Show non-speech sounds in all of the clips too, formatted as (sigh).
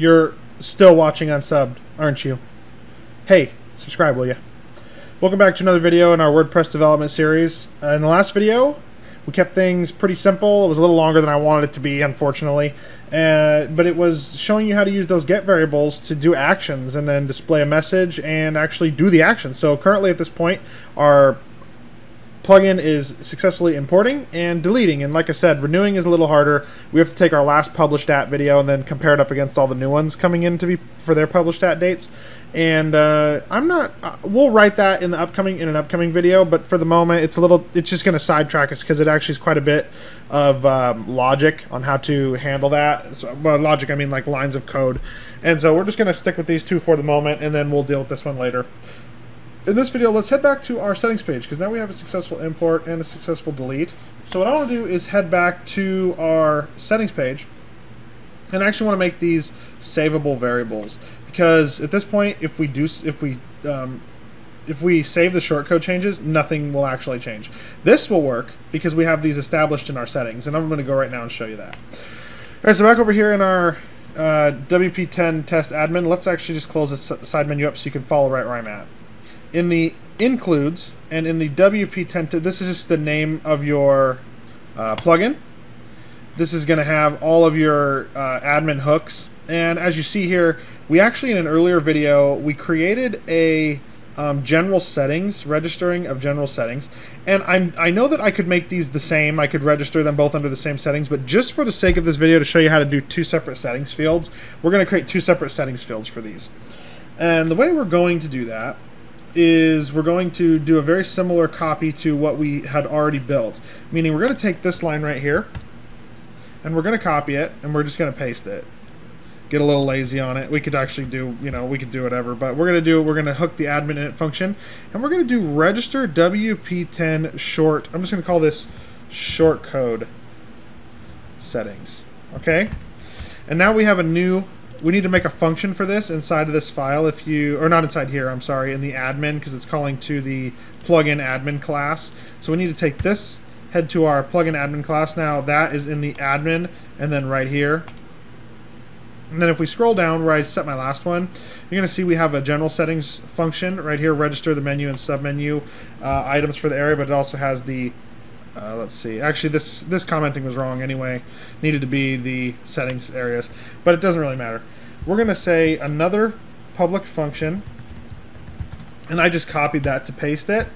you're still watching unsubbed, aren't you? Hey, subscribe, will you? Welcome back to another video in our WordPress development series. Uh, in the last video, we kept things pretty simple. It was a little longer than I wanted it to be, unfortunately. Uh, but it was showing you how to use those get variables to do actions and then display a message and actually do the action. So currently at this point, our plugin is successfully importing and deleting. And like I said, renewing is a little harder. We have to take our last published at video and then compare it up against all the new ones coming in to be for their published at dates. And uh, I'm not. Uh, we'll write that in the upcoming in an upcoming video. But for the moment, it's a little. It's just going to sidetrack us because it actually is quite a bit of um, logic on how to handle that. So, well, logic, I mean like lines of code. And so we're just going to stick with these two for the moment, and then we'll deal with this one later in this video, let's head back to our settings page because now we have a successful import and a successful delete. So what I want to do is head back to our settings page and I actually want to make these savable variables because at this point, if we do, if we um, if we save the shortcode changes, nothing will actually change. This will work because we have these established in our settings, and I'm going to go right now and show you that. All right, so back over here in our uh, WP10 test admin, let's actually just close this side menu up so you can follow right where I'm at in the includes and in the WP10, this is just the name of your uh, plugin. This is going to have all of your uh, admin hooks. And as you see here, we actually in an earlier video, we created a um, general settings, registering of general settings. And I'm, I know that I could make these the same. I could register them both under the same settings, but just for the sake of this video to show you how to do two separate settings fields, we're going to create two separate settings fields for these. And the way we're going to do that is we're going to do a very similar copy to what we had already built. Meaning we're going to take this line right here, and we're going to copy it, and we're just going to paste it. Get a little lazy on it. We could actually do, you know, we could do whatever, but we're going to do, we're going to hook the admin init function, and we're going to do register WP10 short. I'm just going to call this short code settings. Okay? And now we have a new we need to make a function for this inside of this file if you, or not inside here, I'm sorry, in the admin because it's calling to the plugin admin class. So we need to take this, head to our plugin admin class. Now that is in the admin and then right here. And then if we scroll down where I set my last one, you're going to see we have a general settings function right here, register the menu and submenu uh, items for the area, but it also has the uh, let's see. Actually, this this commenting was wrong anyway. Needed to be the settings areas, but it doesn't really matter. We're going to say another public function, and I just copied that to paste it.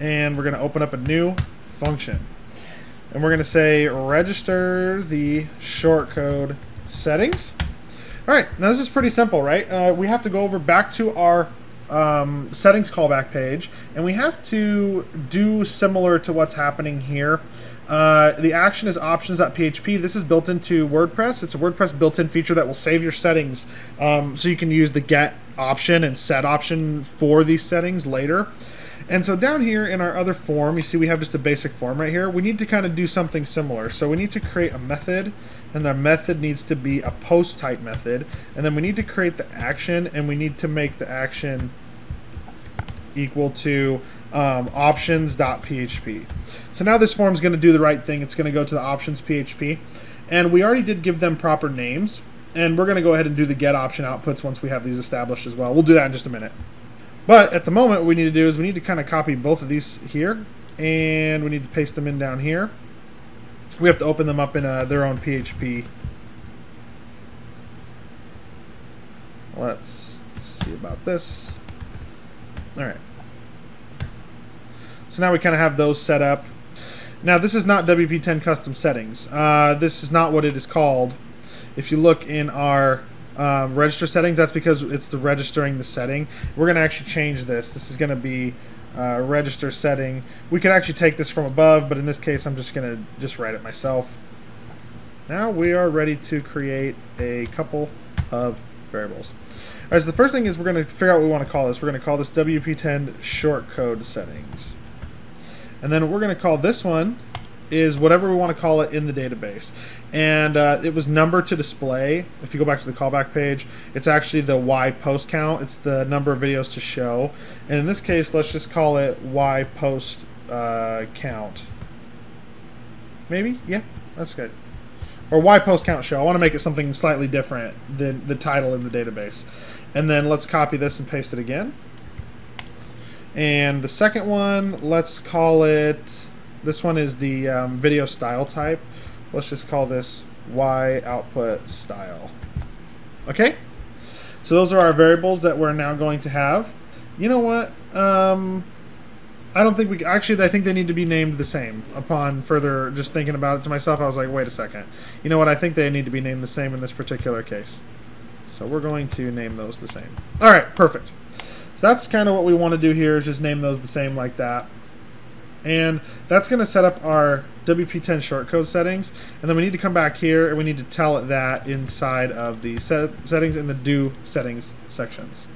And we're going to open up a new function. And we're going to say register the shortcode settings. All right, now this is pretty simple, right? Uh, we have to go over back to our um, settings callback page, and we have to do similar to what's happening here. Uh, the action is options.php. This is built into WordPress. It's a WordPress built-in feature that will save your settings um, so you can use the get option and set option for these settings later. And so down here in our other form, you see we have just a basic form right here. We need to kind of do something similar. So we need to create a method and the method needs to be a post type method. And then we need to create the action and we need to make the action equal to um, options.php. So now this form is going to do the right thing. It's going to go to the options.php. And we already did give them proper names. And we're going to go ahead and do the get option outputs once we have these established as well. We'll do that in just a minute. But at the moment, what we need to do is we need to kind of copy both of these here. And we need to paste them in down here. We have to open them up in uh, their own PHP. Let's see about this. All right. So now we kind of have those set up. Now this is not WP10 custom settings. Uh, this is not what it is called. If you look in our um, register settings, that's because it's the registering the setting. We're going to actually change this. This is going to be uh, register setting. We could actually take this from above, but in this case I'm just going to just write it myself. Now we are ready to create a couple of variables. All right, so the first thing is we're going to figure out what we want to call this. We're going to call this WP10 shortcode settings. And then what we're going to call this one is whatever we want to call it in the database. And uh, it was number to display. If you go back to the callback page, it's actually the Y post count. It's the number of videos to show. And in this case, let's just call it Y post uh, count. Maybe? Yeah, that's good. or why post count show. I want to make it something slightly different than the title in the database. And then let's copy this and paste it again. And the second one, let's call it, this one is the um, video style type. Let's just call this Y output style. Okay? So those are our variables that we're now going to have. You know what? Um, I don't think we actually. I think they need to be named the same. Upon further just thinking about it to myself, I was like, wait a second. You know what? I think they need to be named the same in this particular case. So we're going to name those the same. All right, perfect. So that's kind of what we want to do here is just name those the same like that. And that's going to set up our WP10 shortcode settings. And then we need to come back here and we need to tell it that inside of the set settings in the do settings sections.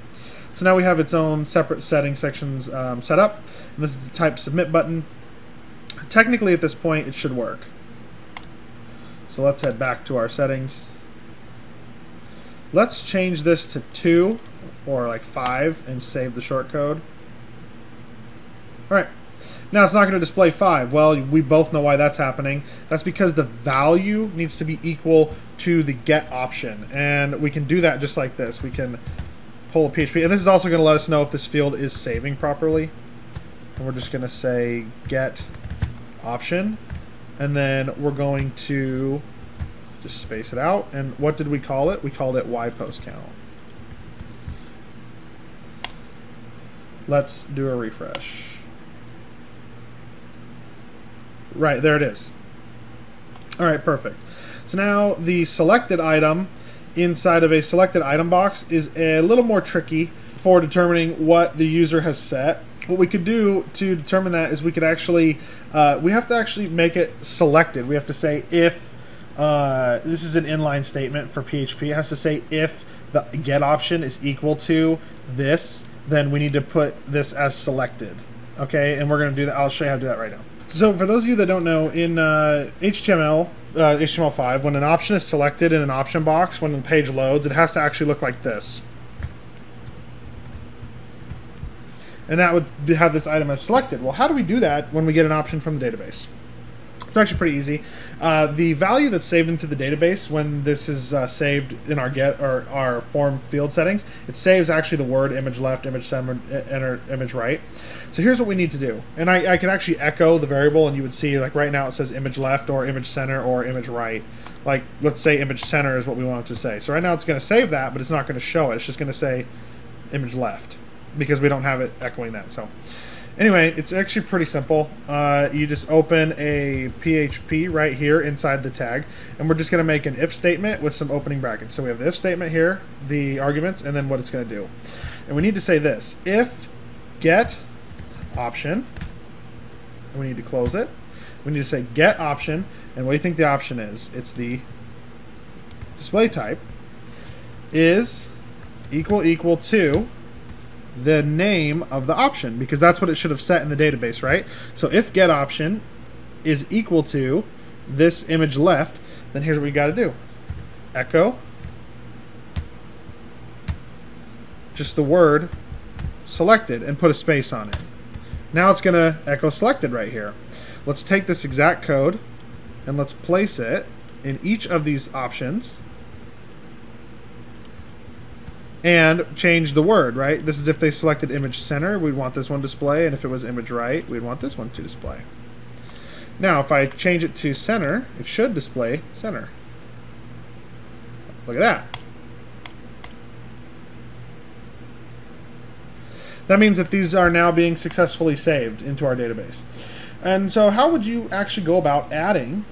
So now we have its own separate setting sections um, set up. And this is the type submit button. Technically at this point it should work. So let's head back to our settings. Let's change this to 2 or like 5 and save the shortcode. Alright. Now it's not going to display 5. Well, we both know why that's happening. That's because the value needs to be equal to the get option. And we can do that just like this. We can pull a PHP. And this is also going to let us know if this field is saving properly. And we're just going to say get option. And then we're going to just space it out. And what did we call it? We called it Y post count. Let's do a refresh. Right, there it is. All right, perfect. So now the selected item inside of a selected item box is a little more tricky for determining what the user has set. What we could do to determine that is we could actually, uh, we have to actually make it selected. We have to say if, uh, this is an inline statement for PHP. It has to say if the get option is equal to this, then we need to put this as selected. Okay, and we're going to do that. I'll show you how to do that right now. So for those of you that don't know, in uh, HTML, uh, HTML5, when an option is selected in an option box, when the page loads, it has to actually look like this. And that would have this item as selected. Well, how do we do that when we get an option from the database? It's actually pretty easy. Uh, the value that's saved into the database when this is uh, saved in our get or our form field settings, it saves actually the word image left, image center, enter, image right. So here's what we need to do. And I, I can actually echo the variable and you would see like right now it says image left or image center or image right. Like let's say image center is what we want to say. So right now it's going to save that, but it's not going to show it. It's just going to say image left because we don't have it echoing that. So Anyway, it's actually pretty simple. Uh, you just open a PHP right here inside the tag, and we're just going to make an if statement with some opening brackets. So we have the if statement here, the arguments, and then what it's going to do. And we need to say this, if get option, and we need to close it. We need to say get option, and what do you think the option is? It's the display type is equal equal to the name of the option because that's what it should have set in the database, right? So if get option is equal to this image left, then here's what we got to do. Echo just the word selected and put a space on it. Now it's going to echo selected right here. Let's take this exact code and let's place it in each of these options and change the word, right? This is if they selected image center, we'd want this one display, and if it was image right, we'd want this one to display. Now, if I change it to center, it should display center. Look at that. That means that these are now being successfully saved into our database. And so how would you actually go about adding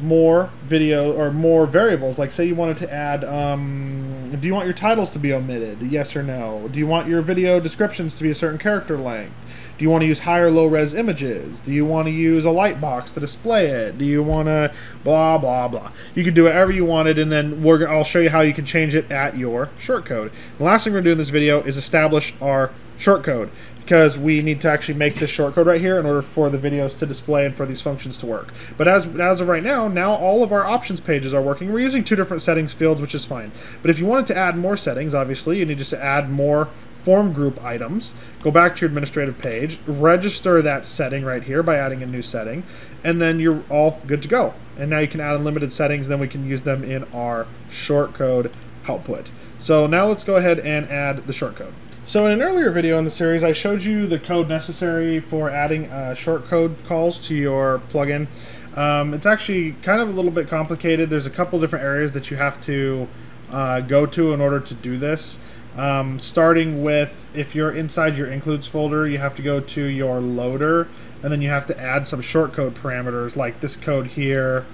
more video or more variables. Like say you wanted to add, um, do you want your titles to be omitted? Yes or no? Do you want your video descriptions to be a certain character length? Do you want to use high or low res images? Do you want to use a light box to display it? Do you want to blah blah blah? You can do whatever you wanted, and then we're I'll show you how you can change it at your shortcode. The last thing we're to do in this video is establish our shortcode because we need to actually make this shortcode right here in order for the videos to display and for these functions to work. But as, as of right now, now all of our options pages are working. We're using two different settings fields, which is fine. But if you wanted to add more settings, obviously, you need just to add more form group items, go back to your administrative page, register that setting right here by adding a new setting, and then you're all good to go. And now you can add unlimited settings, then we can use them in our shortcode output. So now let's go ahead and add the shortcode. So in an earlier video in the series, I showed you the code necessary for adding uh, shortcode calls to your plugin. Um, it's actually kind of a little bit complicated. There's a couple different areas that you have to uh, go to in order to do this. Um, starting with if you're inside your includes folder, you have to go to your loader, and then you have to add some shortcode parameters like this code here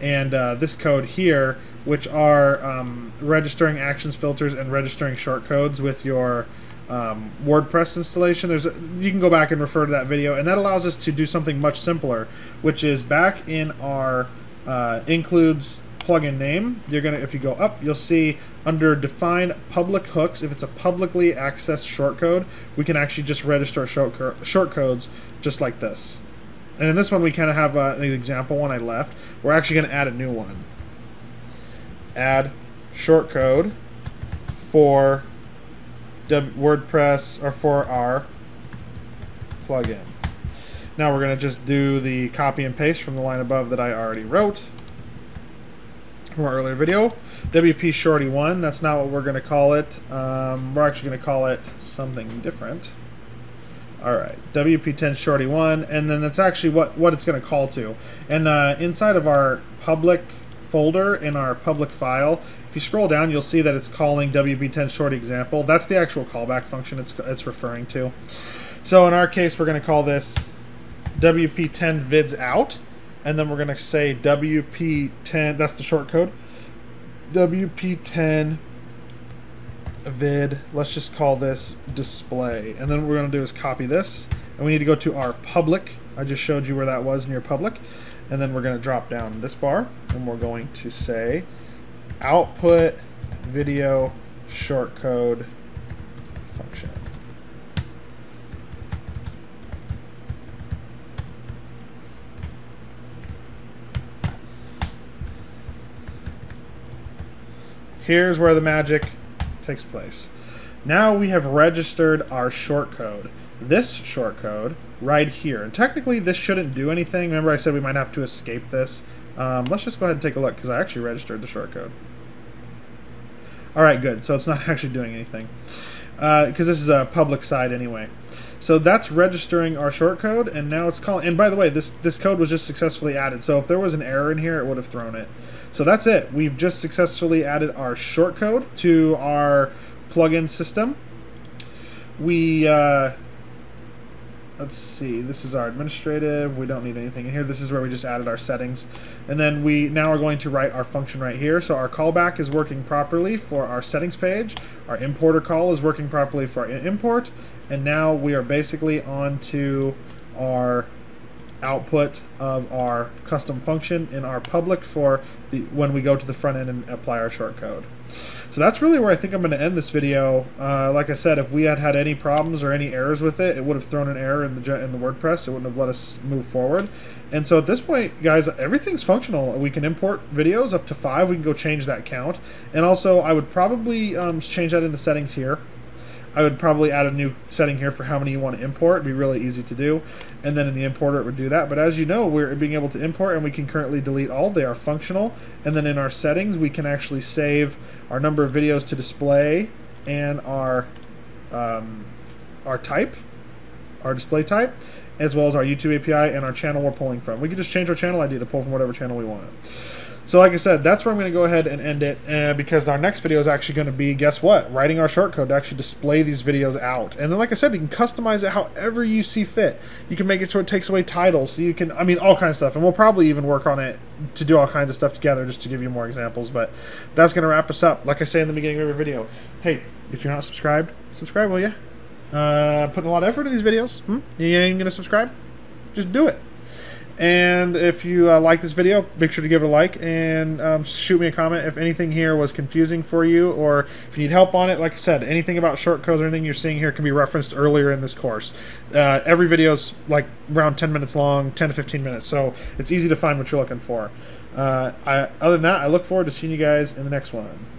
and uh, this code here, which are um, registering actions filters and registering shortcodes with your um, WordPress installation. There's a, you can go back and refer to that video, and that allows us to do something much simpler, which is back in our uh, includes plugin name, you're gonna if you go up, you'll see under define public hooks. If it's a publicly accessed shortcode, we can actually just register short shortcodes just like this. And in this one, we kind of have uh, an example one I left. We're actually going to add a new one. Add shortcode for WordPress or for our plugin. Now we're going to just do the copy and paste from the line above that I already wrote from our earlier video. WP Shorty 1, that's not what we're going to call it. Um, we're actually going to call it something different. Alright, WP10 Shorty 1, and then that's actually what, what it's going to call to. And uh, inside of our public folder in our public file, if you scroll down, you'll see that it's calling WP10 Shorty example. That's the actual callback function it's, it's referring to. So in our case, we're going to call this WP10 vids out and then we're going to say WP10, that's the short code, WP10 vid, let's just call this display. And then what we're going to do is copy this, and we need to go to our public. I just showed you where that was in your public. And then we're going to drop down this bar, and we're going to say output video shortcode function. Here's where the magic takes place. Now we have registered our shortcode. This shortcode right here. And technically this shouldn't do anything. Remember I said we might have to escape this. Um, let's just go ahead and take a look because I actually registered the shortcode. Alright, good. So it's not (laughs) actually doing anything. Because uh, this is a public side anyway. So that's registering our shortcode, and now it's calling. And by the way, this this code was just successfully added. So if there was an error in here, it would have thrown it. So that's it. We've just successfully added our shortcode to our plugin system. We, uh, let's see, this is our administrative. We don't need anything in here. This is where we just added our settings. And then we now are going to write our function right here. So our callback is working properly for our settings page. Our importer call is working properly for our import. And now we are basically on to our output of our custom function in our public for the when we go to the front end and apply our short code. So that's really where I think I'm going to end this video. Uh, like I said, if we had had any problems or any errors with it, it would have thrown an error in the in the WordPress. It wouldn't have let us move forward. And so at this point, guys, everything's functional. We can import videos up to five. We can go change that count. And also, I would probably um, change that in the settings here. I would probably add a new setting here for how many you want to import. It'd be really easy to do. And then in the importer, it would do that. But as you know, we're being able to import and we can currently delete all. They are functional. And then in our settings, we can actually save our number of videos to display and our, um, our type, our display type, as well as our YouTube API and our channel we're pulling from. We can just change our channel ID to pull from whatever channel we want. So like I said, that's where I'm going to go ahead and end it uh, because our next video is actually going to be, guess what, writing our shortcode to actually display these videos out. And then like I said, you can customize it however you see fit. You can make it so it takes away titles, so you can, I mean, all kinds of stuff. And we'll probably even work on it to do all kinds of stuff together just to give you more examples. But that's going to wrap us up. Like I say in the beginning of every video, hey, if you're not subscribed, subscribe, will you? Uh, putting a lot of effort in these videos. Hmm? You ain't going to subscribe? Just do it. And if you uh, like this video, make sure to give it a like and um, shoot me a comment if anything here was confusing for you or if you need help on it. Like I said, anything about shortcodes or anything you're seeing here can be referenced earlier in this course. Uh, every video is like around 10 minutes long, 10 to 15 minutes, so it's easy to find what you're looking for. Uh, I, other than that, I look forward to seeing you guys in the next one.